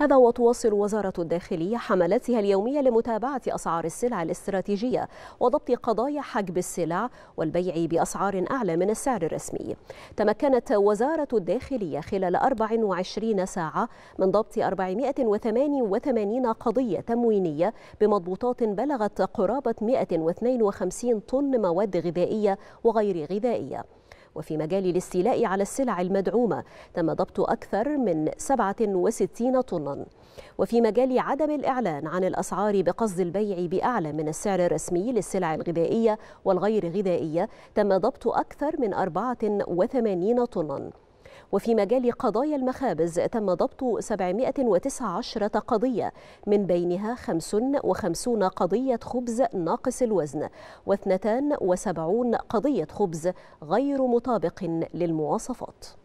هذا وتواصل وزارة الداخلية حملاتها اليومية لمتابعة أسعار السلع الاستراتيجية وضبط قضايا حجب السلع والبيع بأسعار أعلى من السعر الرسمي. تمكنت وزارة الداخلية خلال 24 ساعة من ضبط 488 قضية تموينية بمضبوطات بلغت قرابة 152 طن مواد غذائية وغير غذائية. وفي مجال الاستيلاء على السلع المدعومة تم ضبط أكثر من 67 طنا. وفي مجال عدم الإعلان عن الأسعار بقصد البيع بأعلى من السعر الرسمي للسلع الغذائية والغير غذائية تم ضبط أكثر من 84 طنا. وفي مجال قضايا المخابز تم ضبط 719 قضية من بينها 55 قضية خبز ناقص الوزن و72 قضية خبز غير مطابق للمواصفات.